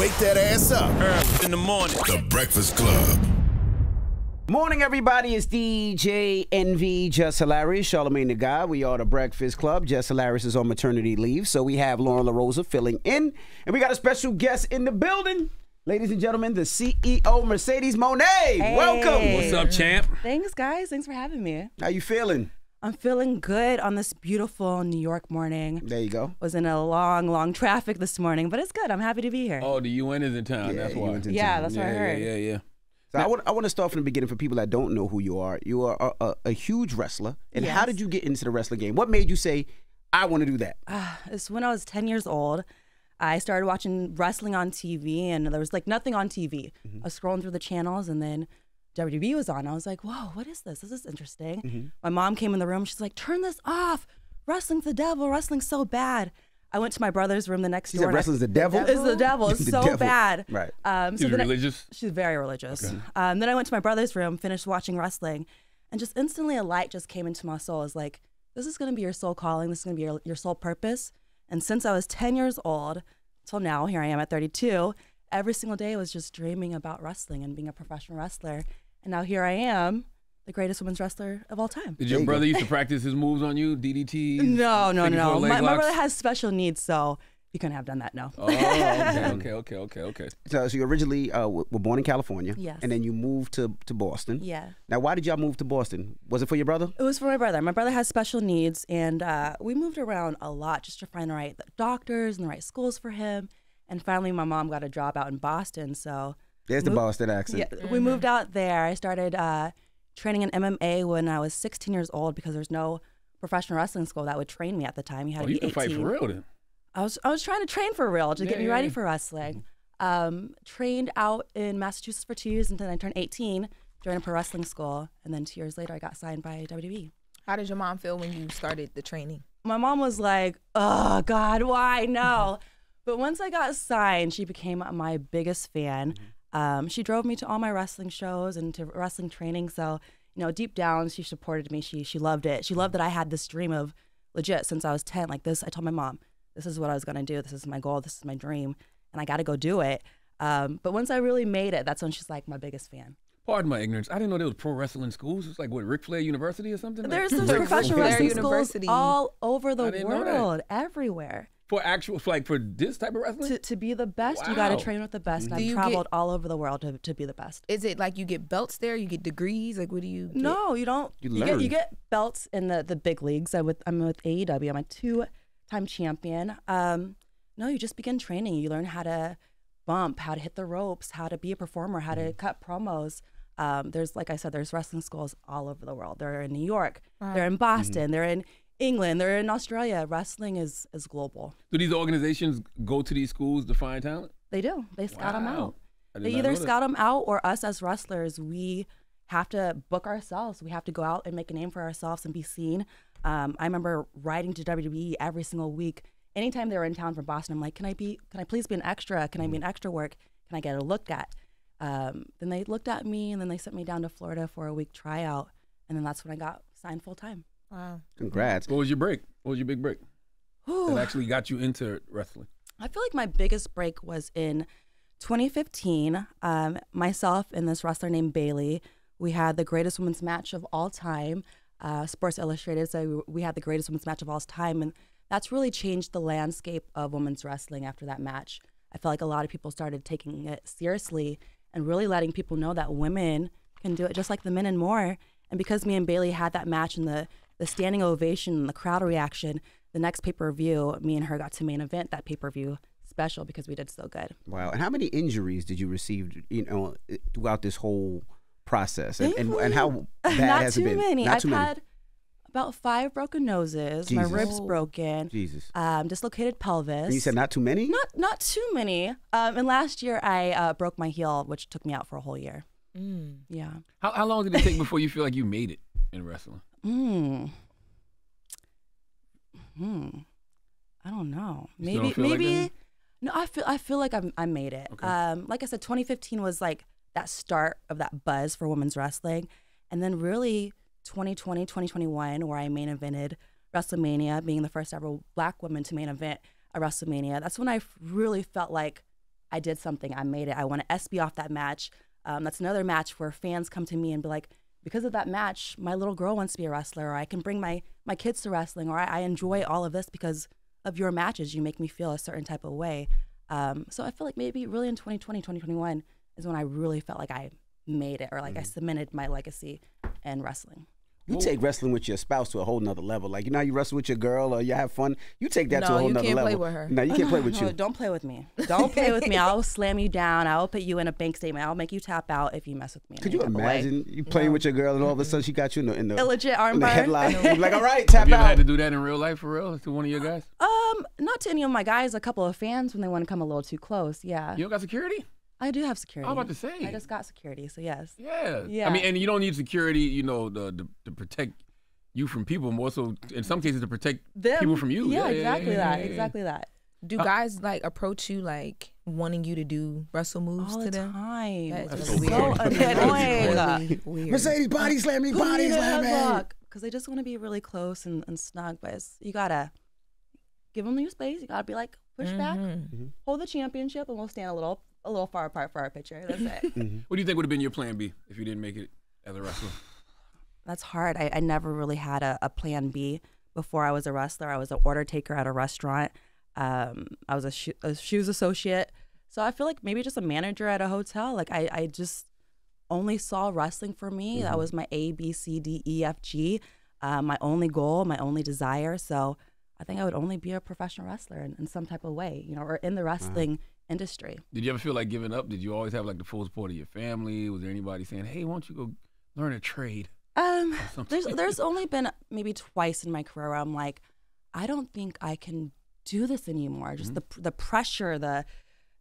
Wake that ass up. Early in the morning. The Breakfast Club. Morning, everybody. It's DJ Envy Jess Hilarious, Charlamagne tha God. We are the Breakfast Club. Jess Hilarious is on maternity leave, so we have Lauren LaRosa filling in, and we got a special guest in the building. Ladies and gentlemen, the CEO Mercedes Moné. Welcome. What's up, champ? Thanks, guys. Thanks for having me. How you feeling? I'm feeling good on this beautiful New York morning. There you go. Was in a long, long traffic this morning, but it's good. I'm happy to be here. Oh, the UN is in town. Yeah, that's you why. went to yeah, town. that's what I yeah, heard. yeah, yeah, yeah. So I want I want to start from the beginning for people that don't know who you are. You are a, a, a huge wrestler, and how did you get into the wrestling game? What made you say, "I want to do that"? It's when I was 10 years old. I started watching wrestling on TV, and there was like nothing on TV. Mm-hmm. I was scrolling through the channels, and then WWE was on. I was like, whoa, what is this? This is interesting. Mm-hmm. My mom came in the room. She's like, turn this off. Wrestling's the devil. Wrestling's so bad. I went to my brother's room the next She door. said and I- wrestling's the devil. It's the devil. It's The so devil. bad. Right. Um, so He's then I- religious? she's very religious. Um, then I went to my brother's room, finished watching wrestling, and just instantly a light just came into my soul. It's like, this is going to be your soul calling. This is going to be your, your soul purpose. And since I was 10 years old till now, here I am at 32, every single day I was just dreaming about wrestling and being a professional wrestler. And now here I am, the greatest women's wrestler of all time. Did your brother used to practice his moves on you? DDT? No, no, no. My, my brother has special needs, so he couldn't have done that. No. Oh, okay, okay, okay, okay, okay. So, so you originally uh, were born in California, Yes. and then you moved to to Boston. Yeah. Now, why did y'all move to Boston? Was it for your brother? It was for my brother. My brother has special needs, and uh, we moved around a lot just to find the right doctors and the right schools for him. And finally, my mom got a job out in Boston, so There's the Boston accent. yeah, we moved out there. I started uh, training in MMA when I was 16 years old because there's no professional wrestling school that would train me at the time. You had Oh, to you be can 18. fight for real then. I was I was trying to train for real to Yeah, get me yeah, ready yeah. for wrestling. Um, trained out in Massachusetts for two years, and then I turned 18, joined a pro wrestling school, and then two years later I got signed by WWE. How did your mom feel when you started the training? my mom was like, "Oh God, why no?" but once I got signed, she became my biggest fan. Um, she drove me to all my wrestling shows and to wrestling training. So you know, deep down, she supported me. She she loved it. She loved that I had this dream of legit since I was ten. Like this, I told my mom, "This is what I was gonna do. This is my goal. This is my dream, and I got to go do it." Um, but once I really made it, that's when she's like my biggest fan. Pardon my ignorance. I didn't know there was pro wrestling schools. It's like what Ric Flair University or something. There's, Ric professional wrestling schools all over the I didn't know that. world, everywhere. For actual, like for this type of wrestling. to, to be the best, you got to train with the best. And Do I've you traveled get- all over the world to, to be the best. Is it like you get belts there? You get degrees? Like what do you? Get? No, you don't. You get learn. you get belts in the the big leagues. I with I'm with AEW. I'm a two time champion. Um, no, you just begin training. You learn how to bump, how to hit the ropes, how to be a performer, how to cut promos. Um, there's like I said, there's wrestling schools all over the world. They're in New York. They're in Boston. They're in England. They're in Australia. Wrestling is is global. Do these organizations go to these schools to find talent? They do. They scout them out. They either scout them out or us as wrestlers, we have to book ourselves. We have to go out and make a name for ourselves and be seen. Um, I remember writing to WWE every single week. Anytime they were in town from Boston, I'm like, can I be? Can I please be an extra? Can I be an extra work? Can I get a look at? Um, then they looked at me, and then they sent me down to Florida for a week tryout, and then that's when I got signed full time. Wow. Congrats. What was your break? What was your big break that actually got you into wrestling? I feel like my biggest break was in 2015. Um, myself and this wrestler named Bayley, we had the greatest women's match of all time. Uh, Sports Illustrated said we had the greatest women's match of all time, and that's really changed the landscape of women's wrestling after that match. I felt like a lot of people started taking it seriously and really letting people know that women can do it just like the men and more. And because me and Bayley had that match and the the standing ovation and the crowd reaction, the next pay per view, me and her got to main event that pay per view special because we did so good. Wow. And how many injuries did you receive? You know, throughout this whole process, and and, and how bad Not has too it been? many. Not I've too many. had about five broken noses, Jesus. my ribs broken, Jesus. um, dislocated pelvis. And you said not too many. not not too many. Um, and last year I uh, broke my heel, which took me out for a whole year. Mm. Yeah. How, how long did it take before you feel like you made it in wrestling? Hmm. Hmm. I don't know. Maybe don't feel like maybe no, I feel I feel like I'm, I made it. Okay. Um like I said 2015 was like that start of that buzz for women's wrestling and then really 2020 2021 where I main evented WrestleMania being the first ever black woman to main event a WrestleMania. That's when I really felt like I did something. I made it. I won an ESPY off that match. Um, that's another match where fans come to me and be like, because of that match, my little girl wants to be a wrestler, or I can bring my my kids to wrestling, or I, I enjoy all of this because of your matches. You make me feel a certain type of way. Um, so I feel like maybe really in 2020, 2021 is when I really felt like I made it, or like I cemented my legacy in wrestling. You take wrestling with your spouse to a whole nother level. Like you know, how you wrestle with your girl or you have fun. You take that to No, a whole nother level. No, you can't play with her. No, you can't play with No, you. don't play with me. Don't play with me. I'll slam you down. I'll put you in a bank statement. I'll make you tap out if you mess with me. Could you type way. imagine you playing with your girl and all of a sudden she got you in the in the, Illegit arm in the bar? headlock? You're like, all right, tap Have you ever out. had to do that in real life for real to one of your guys? Um, not to any of my guys. A couple of fans when they want to come a little too close. Yeah, You don't got security? I do have security. I was about to say. I just got security, so yes. Yeah. Yeah. I mean, and you don't need security, you know, the, the, to protect you from people, more so in some cases to protect Them. people from you. Yeah, exactly yeah, that. yeah, yeah. Exactly that. Do guys like approach you like wanting you to do wrestle moves All to the them? time. That is so really weird. weird. So annoying. really. Mercedes body slam me, body me in a slam me. because they just want to be really close and, and snug. But it's, you gotta give them your space. You gotta be like push back, Mm-hmm. hold the championship, and we'll stand a little a little far apart for our picture. That's it. What do you think would have been your plan B if you didn't make it as a wrestler? That's hard. I, I never really had a, a plan B before I was a wrestler. I was an order taker at a restaurant. Um, I was a, sho- a shoes associate. So I feel like maybe just a manager at a hotel. Like I, I just only saw wrestling for me. That was my A, B, C, D, E, F, G. Uh, my only goal, my only desire. So I think I would only be a professional wrestler in, in some type of way, you know, or in the wrestling industry. Did you ever feel like giving up? Did you always have like the full support of your family? Was there anybody saying, "Hey, why don't you go learn a trade"? Um, there's there's only been maybe twice in my career where I'm like, I don't think I can do this anymore. Just the the pressure, the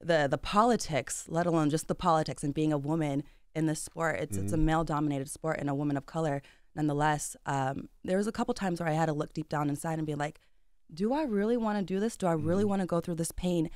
the the politics, let alone just the politics and being a woman in this sport. It's it's a male dominated sport and a woman of color. Nonetheless, um, there was a couple times where I had to look deep down inside and be like, do I really want to do this? Do I really want to go through this pain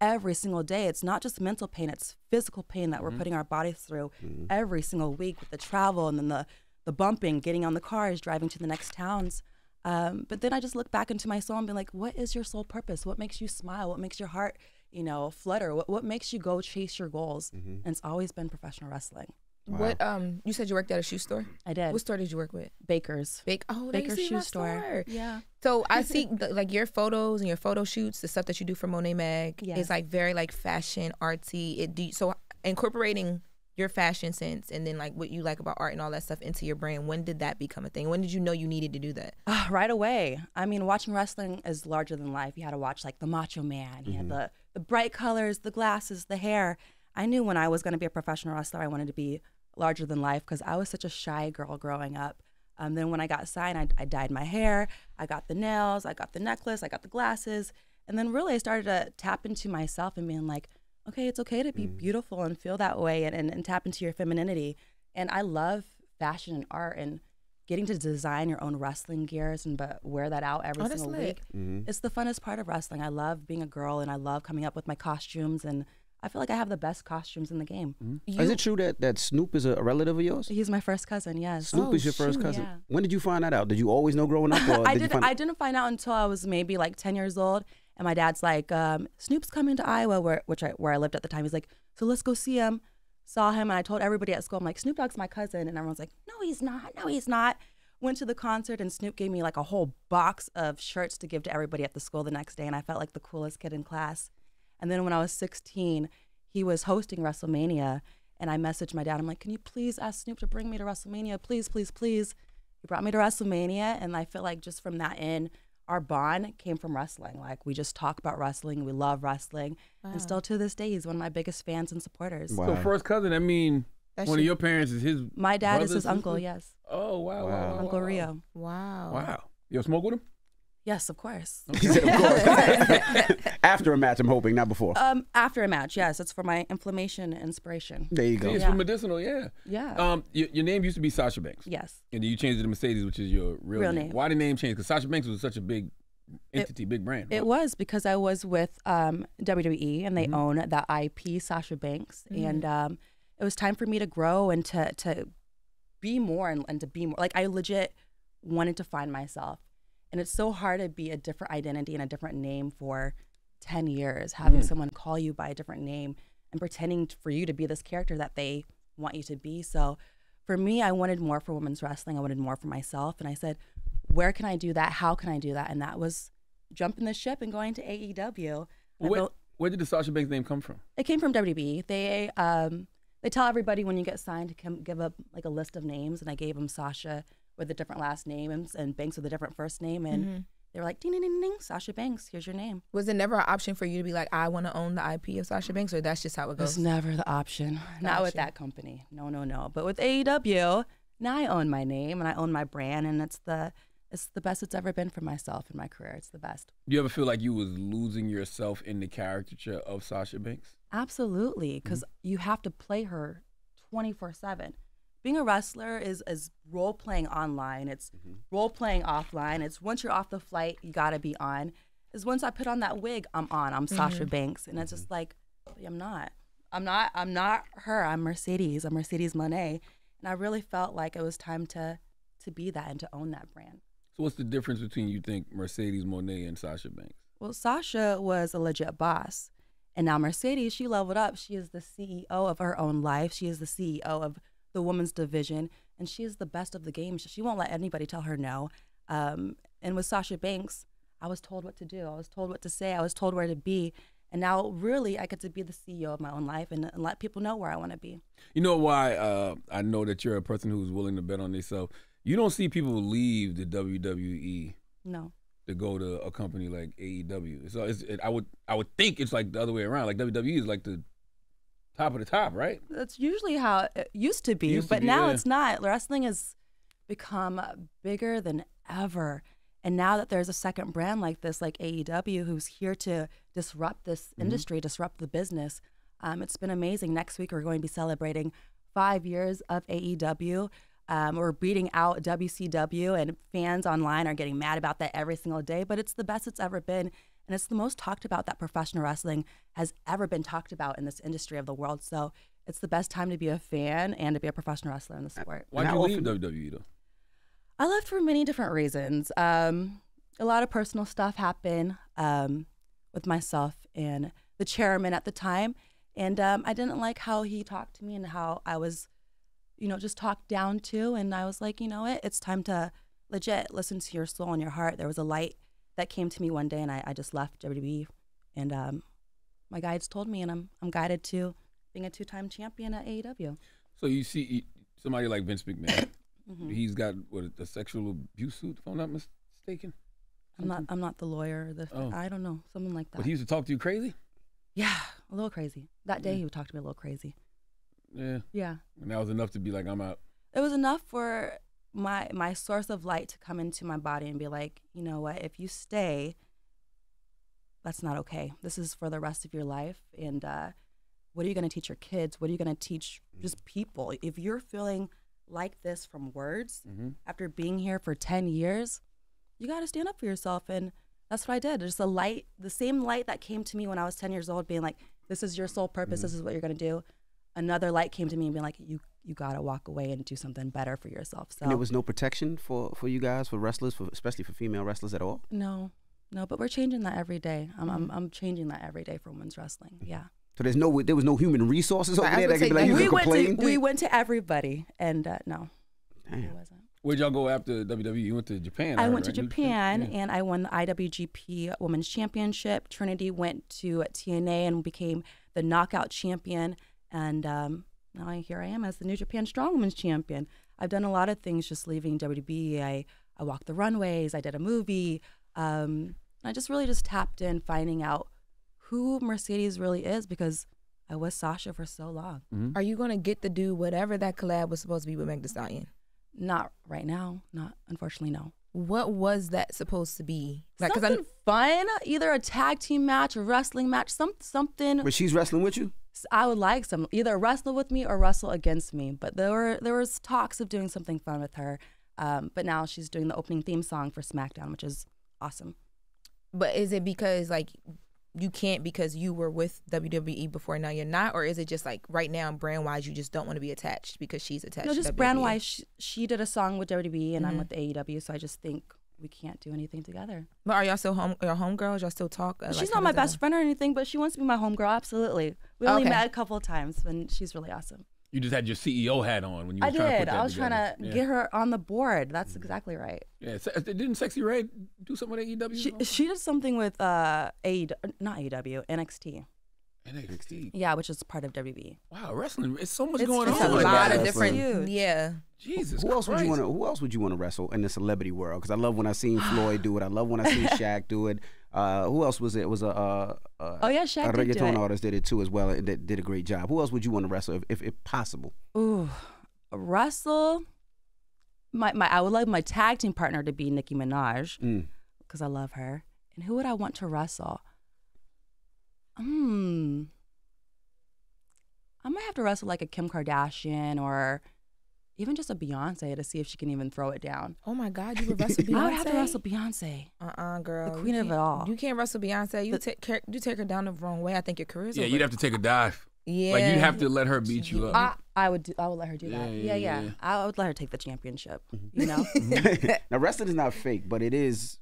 every single day? It's not just mental pain, it's physical pain that we're mm-hmm. putting our bodies through mm-hmm. every single week with the travel and then the, the bumping, getting on the cars, driving to the next towns. Um, but then I just look back into my soul and be like, what is your sole purpose? What makes you smile? What makes your heart, you know, flutter? What, what makes you go chase your goals? Mm-hmm. And it's always been professional wrestling. What um you said you worked at a shoe store? I did. What store did you work with? Bakers. Bake oh Baker's shoe my store. Yeah. So I see the, like your photos and your photo shoots, the stuff that you do for Moné Mag Yes. is like very like fashion artsy. It do so incorporating your fashion sense and then like what you like about art and all that stuff into your brand. When did that become a thing? When did you know you needed to do that? Ah, right away. I mean, watching wrestling is larger than life. You had to watch like the Macho Man. He had the the bright colors, the glasses, the hair. I knew when I was going to be a professional wrestler, I wanted to be larger than life because I was such a shy girl growing up. Um, then when I got signed, I, I dyed my hair, I got the nails, I got the necklace, I got the glasses, and then really I started to tap into myself and being like, okay, it's okay to be beautiful and feel that way and, and, and tap into your femininity. And I love fashion and art and getting to design your own wrestling gears and but wear that out every Oh, that's single lit. week. It's the funnest part of wrestling. I love being a girl and I love coming up with my costumes and I feel like I have the best costumes in the game. Is it true that, that Snoop is a, a relative of yours? He's my first cousin, yes. Snoop Oh, is your first shoot, cousin. yeah. When did you find that out? Did you always know growing up? Or I did didn't. find I didn't find out until I was maybe like ten years old, and my dad's like, um, "Snoop's coming to Iowa, where which I where I lived at the time." He's like, "So let's go see him." Saw him, and I told everybody at school, "I'm like Snoop Dogg's my cousin," and everyone's like, "No, he's not. No, he's not." Went to the concert, and Snoop gave me like a whole box of shirts to give to everybody at the school the next day, and I felt like the coolest kid in class. And then when I was 16, he was hosting WrestleMania, and I messaged my dad. I'm like, "Can you please ask Snoop to bring me to WrestleMania, please, please, please?" He brought me to WrestleMania, and I feel like just from that in, our bond came from wrestling. Like we just talk about wrestling, we love wrestling, and still to this day, he's one of my biggest fans and supporters. Wow. So first cousin, I mean, That's one of your- your parents is his. My dad is brother, his uncle. Yes, Oh wow, wow, wow, Uncle. Rio. Wow. Wow. You smoke with him? Yes, of course. He said, of course. After a match, I'm hoping, not before. Um, after a match, yes, it's for my inflammation inspiration. there you See, go. it's Yeah. for medicinal, yeah. Yeah. Um, your, your name used to be Sasha Banks. Yes. And then you changed it to Mercedes, which is your real, Real name. name. Why the name change? Because Sasha Banks was such a big entity, big brand. It was because I was with um, WWE and they own that IP, Sasha Banks, and um, it was time for me to grow and to to be more and, and to be more. Like I legit wanted to find myself, and it's so hard to be a different identity and a different name for 10 years having someone call you by a different name and pretending for you to be this character that they want you to be. So for me, I wanted more for women's wrestling. I wanted more for myself. And I said, where can I do that? How can I do that? And that was jumping the ship and going to AEW. Where, built- where did the Sasha Banks name come from? it came from WB. They um they tell everybody when you get signed to come give up like a list of names, and I gave them Sasha with a different last name and, and Banks with a different first name, and mm-hmm. they were like ding ding ding ding Sasha Banks, here's your name. Was it never an option for you to be like, I want to own the IP of Sasha Banks, or that's just how it It goes? was never the option. Not with Gotcha. that company. No, no, no. But with AEW, now I own my name and I own my brand, and it's the it's the best it's ever been for myself in my career. It's the best. Do you ever feel like you was losing yourself in the caricature of Sasha Banks? Absolutely, because mm-hmm. you have to play her 24 7. Being a wrestler is, is role playing online, it's mm-hmm. role playing offline. It's once you're off the flight, you got to be on. Is once I put on that wig, I'm on. I'm Sasha mm-hmm. Banks. And it's just mm-hmm. like, I'm not. I'm not. I'm not her. I'm Mercedes. I'm Mercedes Moné. And I really felt like it was time to to be that and to own that brand. So what's the difference between you think Mercedes Moné and Sasha Banks? Well, Sasha was a legit boss. And now Mercedes, she leveled up. She is the CEO of her own life. She is the CEO of the women's division. And she is the best of the game. She won't let anybody tell her no. Um, and with Sasha Banks, I was told what to do. I was told what to say. I was told where to be. And now, really, I get to be the CEO of my own life and, and let people know where I want to be. You know why uh, I know that you're a person who's willing to bet on yourself? You don't see people leave the WWE No. to go to a company like AEW. So it's, it, I would I would think it's like the other way around. Like WWE is like the top of the top, right? That's usually how it used to be, Used to but be, now yeah. it's not. Wrestling has become bigger than ever. And now that there's a second brand like this, like AEW, who's here to disrupt this Mm-hmm. industry, disrupt the business, um, it's been amazing. Next week, we're going to be celebrating five years of AEW. Um, we're beating out WCW, and fans online are getting mad about that every single day, but it's the best it's ever been. And it's the most talked about that professional wrestling has ever been talked about in this industry of the world. So it's the best time to be a fan and to be a professional wrestler in the sport. Why'd you leave often- WWE though? I left for many different reasons. Um, a lot of personal stuff happened um, with myself and the chairman at the time, and um, I didn't like how he talked to me and how I was, you know, just talked down to. And I was like, you know what? It's time to legit listen to your soul and your heart. There was a light that came to me one day, and I, I just left WWE, and um, my guides told me, and I'm I'm guided to being a two-time champion at AEW. So you see somebody like Vince McMahon. Mm-hmm. He's got what a sexual abuse suit, if I'm not mistaken. I'm not I'm not the lawyer. The Oh. I don't know, something like that. But he used to talk to you crazy. Yeah, a little crazy. That day he would talk to me a little crazy. Yeah, Yeah. and that was enough to be like, I'm out. It was enough for my my source of light to come into my body and be like, you know what, if you stay, that's not okay. This is for the rest of your life. And uh, what are you going to teach your kids? What are you going to teach just people? If you're feeling like this from words Mhm. after being here for 10 years, you got to stand up for yourself. And that's what I did. Just a light, the same light that came to me when I was 10 years old, being like, this is your sole purpose. This is what you're going to do. Another light came to me and being like, you, you got to walk away and do something better for yourself. So, And there was no protection for, for you guys, for wrestlers, for, especially for female wrestlers at all. no, no, but we're changing that every day. I'm, I'm, I'm changing that every day for women's wrestling. Yeah. So there's no there was no human resources over there that could be like you we could went complain. to we went to everybody, and uh, no, Damn. it wasn't. Where'd y'all go after WWE? You went to Japan. I heard, went to right? Japan Yeah. and I won the IWGP Women's Championship. Trinity went to TNA and became the knockout champion. And um, now I, here I am as the New Japan Strong Women's Champion. I've done a lot of things just leaving WWE. I, I walked the runways, I did a movie. Um, I just really just tapped in finding out who Mercedes really is because I was Sasha for so long. Are you gonna get to do whatever that collab was supposed to be with Meg Thee Stallion? Not right now. Not unfortunately, no. What was that supposed to be? Like, cause something fun, either a tag team match, a wrestling match, some something. But she's wrestling with you. I would like some either wrestle with me or wrestle against me. But there were there was talks of doing something fun with her. Um, but now she's doing the opening theme song for SmackDown, which is awesome. But is it because like you can't because you were with WWE before now you're not, or is it just like right now brand wise you just don't want to be attached because she's attached? No, just brand wise, she, she did a song with WWE, and I'm with AEW, so I just think we can't do anything together. But are y'all still home? Your homegirls? Y'all still talk? Uh, she's how not my does that best friend or anything, but she wants to be my homegirl. Absolutely. We only Okay. met a couple of times, and she's really awesome. You just had your CEO hat on when you. I Was trying to put did. that I was trying together. to yeah. get her on the board. That's exactly right. Yeah, Se- didn't Sexyy Red do something with AEW? She she did something with uh A not AEW NXT. NXT. Yeah, which is part of WB. Wow, wrestling. It's so much It's- going it's on. a A lot lot of That's different. huge. Yeah. Jesus. Who else would you want to? Who else would you want to wrestle in the celebrity world? Because I love when I seen Floyd do it. I love when I seen Shaq do it. Uh, who else was it? It was a uh, uh, Oh, yeah, Shaq a did do reggaeton it. artist did it too as well, and did, did a great job. Who else would you want to wrestle if, if, if possible? Ooh, Russell. My my I would like my tag team partner to be Nicki Minaj Mm. because I love her. And who would I want to wrestle? Hmm. I might have to wrestle like a Kim Kardashian or even just a Beyonce to see if she can even throw it down. Oh my God, you would wrestle Beyonce? I would have to wrestle Beyonce. Uh-uh, girl. queen You of it can't- all. You can't wrestle Beyonce. You The- take you take her down the wrong way. I think your career's Yeah, over. Yeah, you'd have to take a dive. Yeah. Like you'd have to let her beat you up. I, I would do, I would let her do that. Yeah, Yeah, yeah, yeah. yeah. I would let her take the championship. You know, now wrestling is not fake, but it is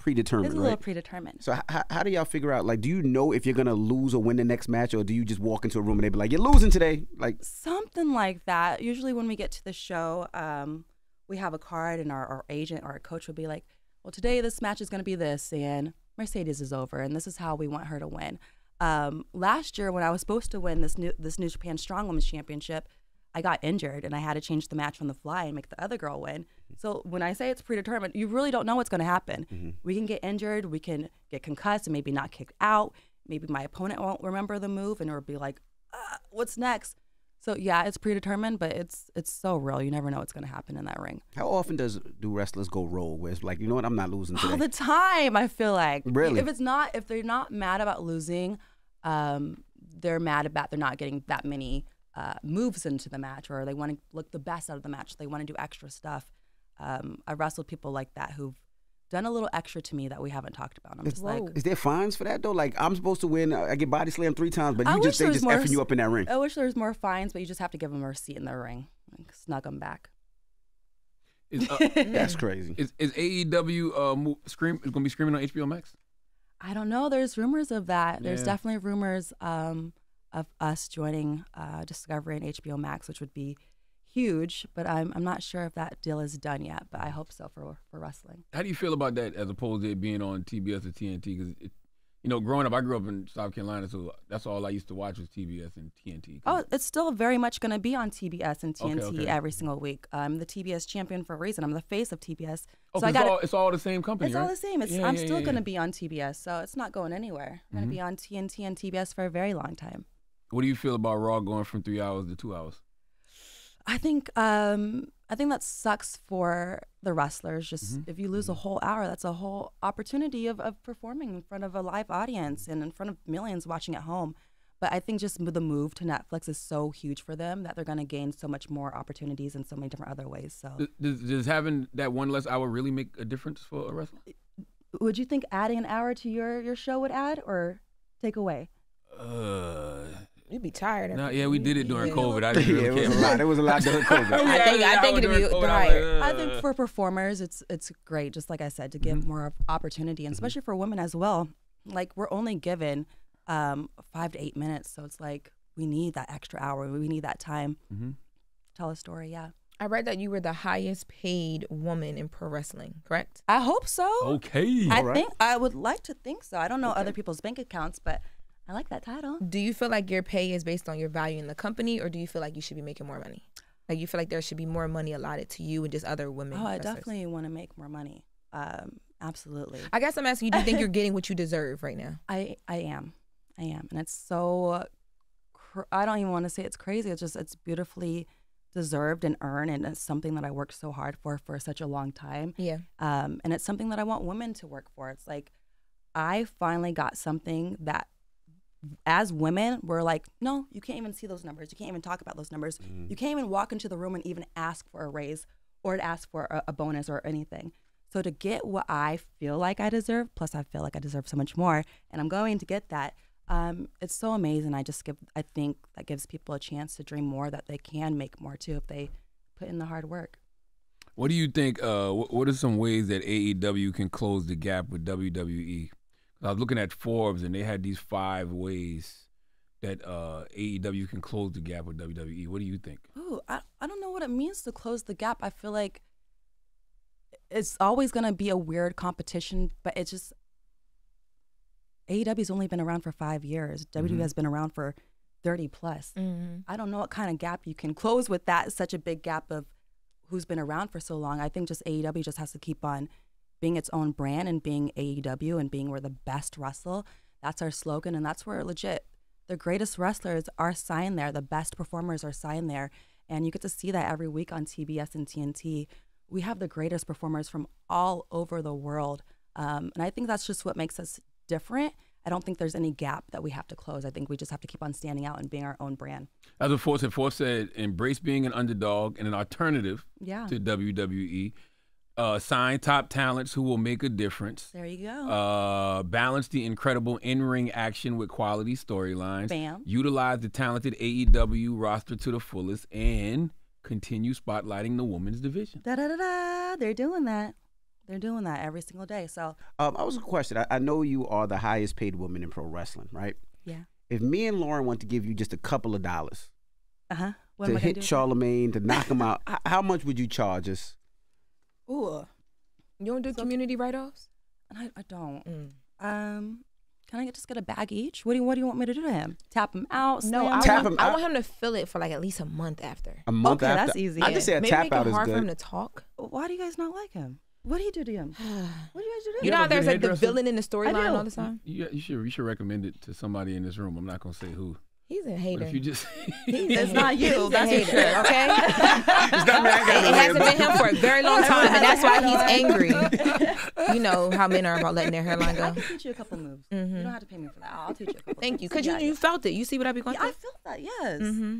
predetermined, it's a little right? predetermined. so h- how do y'all figure out? Like, do you know if you're gonna lose or win the next match, or do you just walk into a room and they be like, "You're losing today"? Like, Something like that. Usually, when we get to the show, um, we have a card, and our, our agent or our coach will be like, "Well, today this match is going to be this, and Mercedes is over, and this is how we want her to win." Um, last year, when I was supposed to win this new this New Japan Strong Women's Championship, I got injured, and I had to change the match on the fly and make the other girl win. So when I say it's predetermined, you really don't know what's going to happen. We can get injured, we can get concussed, and maybe not kicked out. Maybe my opponent won't remember the move, and it'll be like, uh, "What's next?" So yeah, it's predetermined, but it's it's so real. You never know what's going to happen in that ring. how often does do wrestlers go rogue? Where it's like, you know what, I'm not losing today. All the time, I feel like. Really? If it's not, if they're not mad about losing, um, they're mad about they're not getting that many uh, moves into the match, or they want to look the best out of the match. They want to do extra stuff. Um, I wrestled people like that who've done a little extra to me that we haven't talked about. I'm just like, Is there fines for that though? Like, I'm supposed to win. I get body slammed three times, but you wish just they just more effing you up in that ring. I wish there was more fines, but you just have to give them a receipt in the ring, like, snug them back. Is, uh, That's crazy. is, is AEW uh, mo- scream is gonna be screaming on HBO Max? I don't know. There's rumors of that. There's Yeah. definitely rumors um, of us joining uh, Discovery and HBO Max, which would be huge. But I'm I'm not sure if that deal is done yet. But I hope so for for wrestling. How do you feel about that as opposed to it being on TBS or TNT? Because you know, growing up, I grew up in South Carolina, so that's all I used to watch was TBS and TNT. Oh, it's still very much going to be on TBS and TNT okay. every single week. I'm the TBS champion for a reason. I'm the face of TBS. Oh, so I got it's, all, it's all the same company. It's all the same. It's, Yeah, I'm yeah, still yeah, going to be on TBS, so it's not going anywhere. I'm going to be on TNT and TBS for a very long time. What do you feel about Raw going from three hours to two hours? I think um, I think that sucks for the wrestlers. Just Mm-hmm. if you lose a whole hour, that's a whole opportunity of, of performing in front of a live audience and in front of millions watching at home. But I think just the move to Netflix is so huge for them that they're going to gain so much more opportunities in so many different other ways. So, Does- Does, does having that one less hour really make a difference for a wrestler? would you think adding an hour to your your show would add or take away? Uh, You'd be tired. no, yeah, we did it during Yeah. COVID. I didn't yeah, really it was a lot. It was a lot during COVID. I Yeah, think- I think it'd be COVID, I was tired. I uh, think for performers, it's it's great, just like I said, to give Mm-hmm. more opportunity, and especially for women as well. Like we're only given um, five to eight minutes, so it's like we need that extra hour. We need that time. Mhm. Tell a story, yeah. I read that you were the highest paid woman in pro wrestling, correct? I hope so. Okay. I Alright. think I would like to think so. I don't know other people's bank accounts, but I like that title. Do you feel like your pay is based on your value in the company, or do you feel like you should be making more money? Like you feel like there should be more money allotted to you and just other women. Oh, I definitely want to make more money. Um, absolutely. I guess I'm asking you, do you think you're getting what you deserve right now? I I am, I am, and it's so. Cr- I don't even want to say it's crazy. It's just it's beautifully deserved and earned, and it's something that I worked so hard for for such a long time. Yeah. Um, and it's something that I want women to work for. It's like I finally got something that, as women, we're like, no, you can't even see those numbers. You can't even talk about those numbers. You can't even walk into the room and even ask for a raise or to ask for a, a bonus or anything. So to get what I feel like I deserve, plus I feel like I deserve so much more, and I'm going to get that. Um, it's so amazing. I just give. I think that gives people a chance to dream more. That they can make more too if they put in the hard work. What do you think? Uh, what are some ways that AEW can close the gap with WWE? 'Cause I was looking at Forbes, and they had these five ways that uh, AEW can close the gap with WWE. What do you think? Ooh, I, I don't know what it means to close the gap. I feel like it's always going to be a weird competition, but it's just AEW's only been around for five years. WWE has been around for 30 plus. Mm-hmm. I don't know what kind of gap you can close with that, such a big gap of who's been around for so long. I think just AEW just has to keep on being its own brand and being AEW and being where the best wrestle. That's our slogan, and that's where legit the greatest wrestlers are signed there, the best performers are signed there, and you get to see that every week on TBS and TNT. We have the greatest performers from all over the world, um, and I think that's just what makes us different. I don't think there's any gap that we have to close. I think we just have to keep on standing out and being our own brand. As what Force Force said, embrace being an underdog and an alternative Yeah. to WWE. Uh, sign top talents who will make a difference. There you go. Uh, balance the incredible in-ring action with quality storylines. Bam. Utilize the talented AEW roster to the fullest, and continue spotlighting the women's division. Da da da da. They're doing that. They're doing that every single day. So Um, I was a question. I, I know you are the highest paid woman in pro wrestling, right? yeah. If me and Lauren want to give you just a couple of dollars Uh huh. To am I gonna hit? Charlamagne, to knock him out, how much would you charge us? Ooh. You don't do community write-offs? I, I don't. Mm. Um. Can I get, just get a bag each? What do you What do you want me to do to him? Tap him out? No, I Tap want, him I out. want him to feel it for like at least a month after. A month Okay, after? that's easy. I just say a Maybe tap make out it is hard good. for him to talk. Why do you guys not like him? What do you do to him? What do you guys do to him? You know how there's like the villain in the storyline all the time? You, you should you should recommend it to somebody in this room. I'm not gonna say who. He's a But hater. if you just He's It's not you, He's a that's for hater, sure. okay? It's not me, I got it no hasn't been him for a very long time, and that's why he's angry. You know how men are about letting their hairline go. I go. can teach you a couple moves. You don't have to pay me for that. I'll teach you a couple. Thank you, moves. because you, Yeah, you felt it. You see what I be going yeah. I felt that. Yes. Mm-hmm.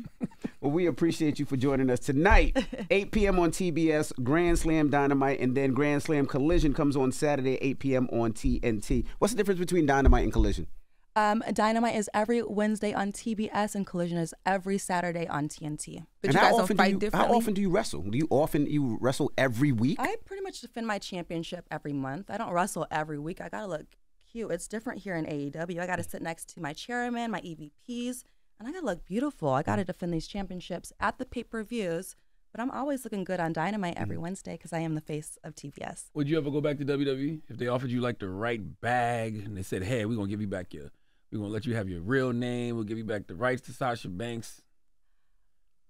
Well, we appreciate you for joining us tonight. 8 p.m. on TBS, Grand Slam Dynamite, and then Grand Slam Collision comes on Saturday, 8 p.m. on TNT. What's the difference between Dynamite and Collision? Um, Dynamite is every Wednesday on TBS, and Collision is every Saturday on TNT. But and you how guys don't often fight do you, differently. How often do you wrestle? Do you often you wrestle every week? I pretty much defend my championship every month. I don't wrestle every week. I gotta look cute. It's different here in AEW. I gotta sit next to my chairman, my EVPs, and I gotta look beautiful. I gotta defend these championships at the pay per views. But I'm always looking good on Dynamite every Wednesday because I am the face of TBS. Would you ever go back to WWE if they offered you like the right bag and they said, "Hey, we're gonna give you back your, we're gonna let you have your real name. We'll give you back the rights to Sasha Banks."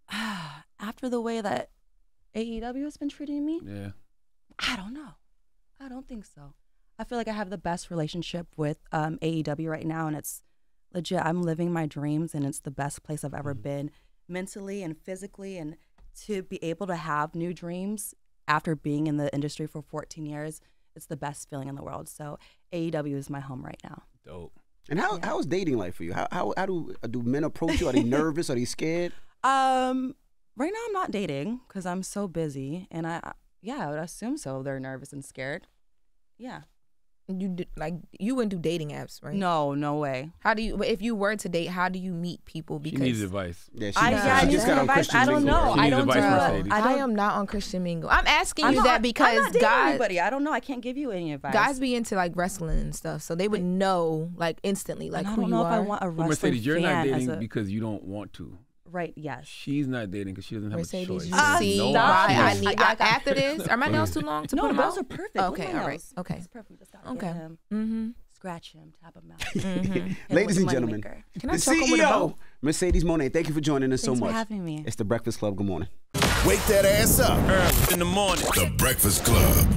After the way that AEW has been treating me, Yeah, I don't know. I don't think so. I feel like I have the best relationship with um, AEW right now, and it's legit. I'm living my dreams, and it's the best place I've ever been mentally and physically. And to be able to have new dreams after being in the industry for 14 years, it's the best feeling in the world. So AEW is my home right now. dope. And how how is dating life for you? How how, how do do men approach you? Are they nervous? Are they scared? Um, right now I'm not dating because I'm so busy, and I yeah, I would assume so. They're nervous and scared. Yeah. You do, like you wouldn't do dating apps, right? No, no way. How do you? but If you were to date, how do you meet people? She Because needs advice. Yeah, she, I, Yeah, yeah, I she need just got on advice. Christian I don't know. She I don't advice, do- I, I don't, am not on Christian Mingle. I'm asking I'm you not- that I'm because not dating guys, anybody. I don't know. I can't give you any advice. guys be into like wrestling and stuff, so they would know like instantly like and I who don't you know if are. I want a Well, Mercedes, you're not fan as dating a, because you don't want to. Right. Yes. She's not dating because she doesn't have Mercedes, a choice. you Ah, see no why. I need I I, after this. Are my nails too long to no, put them those out? are perfect. Okay, all right, okay. It's perfect. Just gotta Okay. him, Mm-hmm. scratch him, tap him out. Mm-hmm. Ladies and gentlemen, moneymaker. Can I the choke 'em with a CEO. Mercedes Moné. Thank you for joining us Thanks so much. for having me. It's the Breakfast Club. Good morning. Wake that ass up. early in the morning. The Breakfast Club.